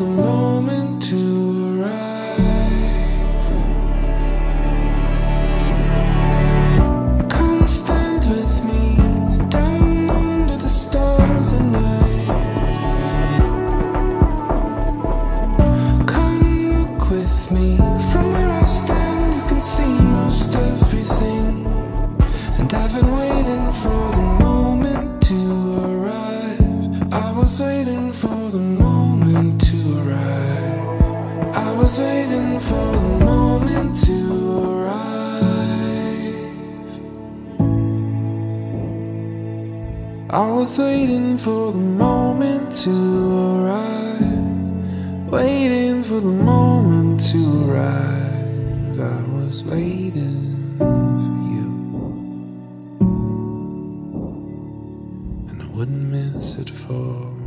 the moment to. Come stand with me down under the stars at night. Come look with me from where I stand. You can see most everything, and I've been waiting for the moment to arrive. I was waiting for the moment was waiting for the moment to arrive. I was waiting for the moment to arrive. Waiting for the moment to arrive. I was waiting for you. And I wouldn't miss it for